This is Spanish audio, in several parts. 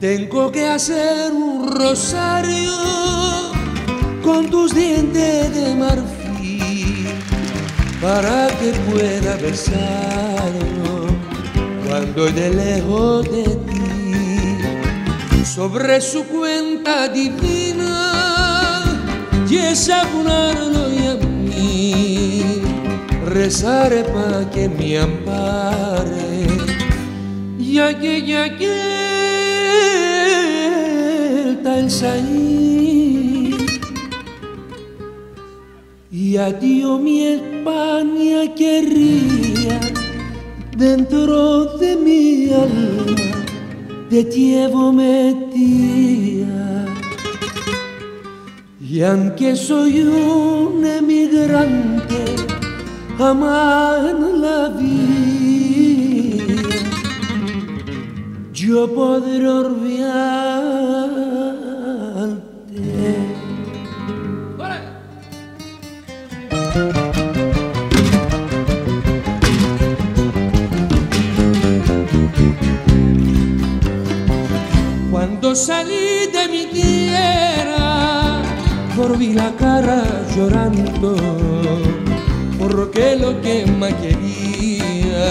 Tengo que hacer un rosario con tus dientes de marfil para que pueda besarlo cuando de lejos de ti sobre su cuenta divina y abonarlo y a mí. Rezaré para que me ampare. Y aquella que el salir. Y adiós mi España querría dentro de mi alma de llevo metía y aunque soy un emigrante en la vida yo podré olvidar Cuando salí de mi tierra, volví la cara llorando, porque lo que me quería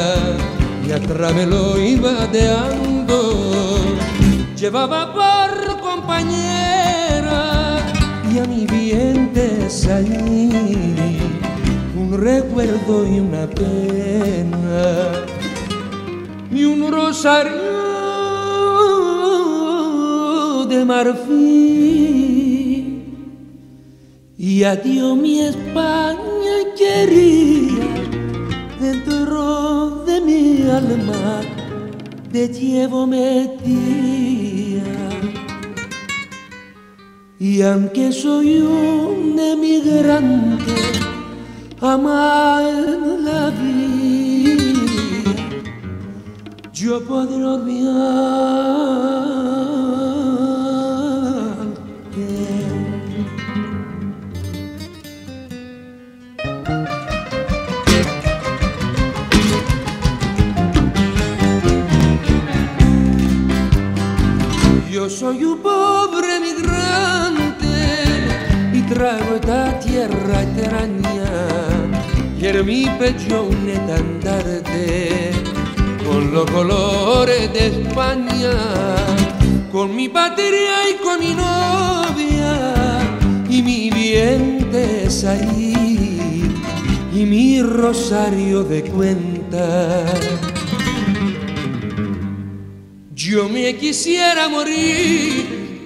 y atrás me lo iba deando. Llevaba por compañera y a mi bien salí un recuerdo y una pena y un rosario μαρφή γιατί ομοί Εσπάνια κερία δεν τρώδε μη αλμά δεν τσιεύω με τία ή αν και σωιούν εμιγραντέ άμα εν λαβή και ο ποδρόμιος Yo soy un pobre migrante y traigo esta tierra extraña. Y mi pecho un estandarte con los colores de España, con mi patria y con mi novia y mi bien de salir y mi rosario de cuentas yo me quisiera morir